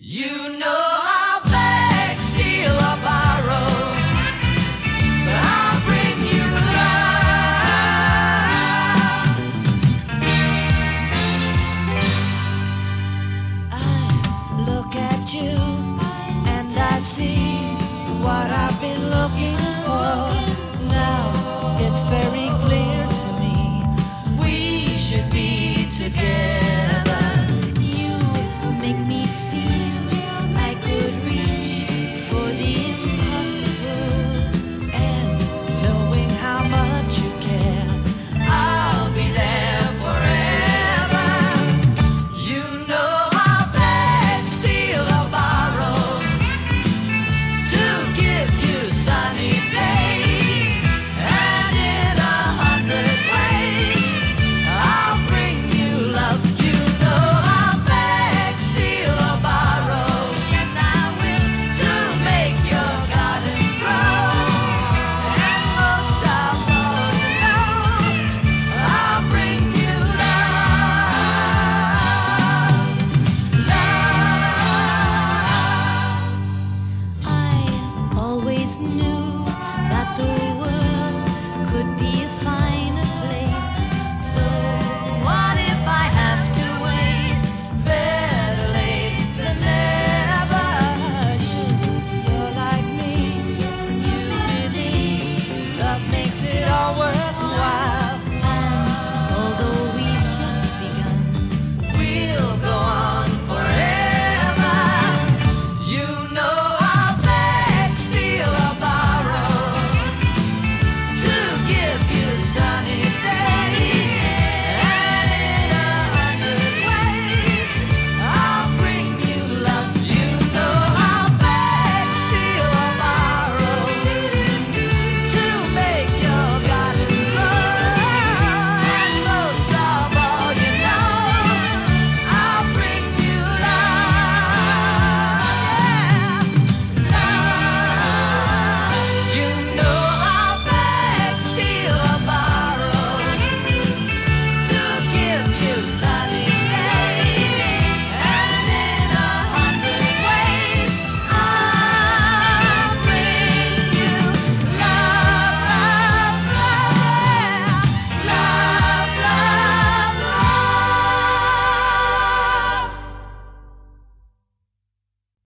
You know